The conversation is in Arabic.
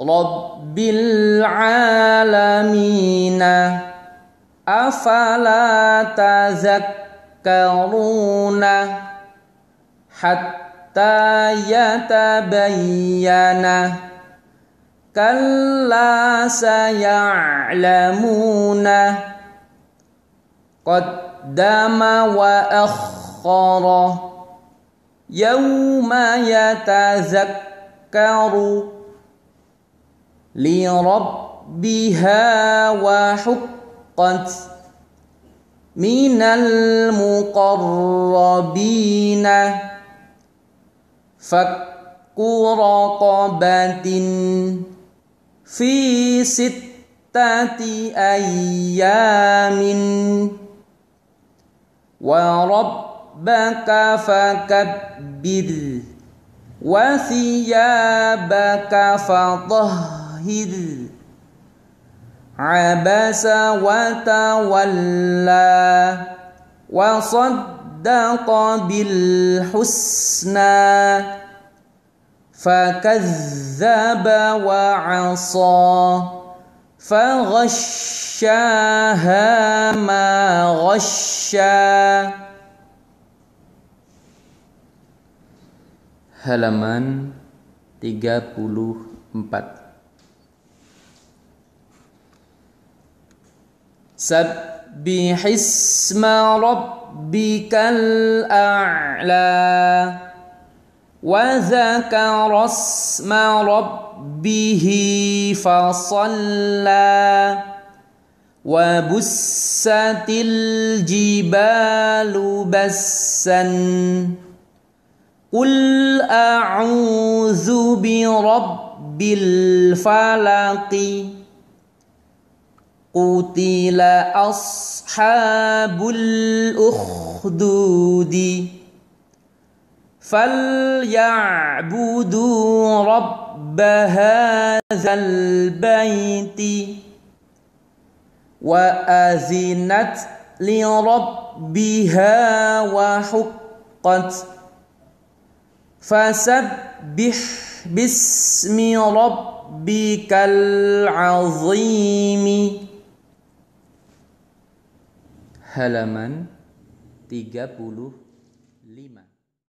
رب العالمين أفلا تذكرون حتى يتبين؟ كلا سيعلمون. قدم وأخر. يوم يتذكر لربها وحقت من المقربين فك رقبة في ستة أيام وربك فكبر وثيابك فطهر عبس وتولى وصدق بالحسنى فكذب وعصى فغشاها ما غشا halaman 34 سبح اسم ربك الأعلى وذكر اسم ربه فصلى وبست الجبال بسا قل أعوذ برب الفلق قتل أصحاب الأخدود فليعبدوا رب هذا البيت وأذنت لربها وحقت فسبح باسم ربك العظيم halaman 35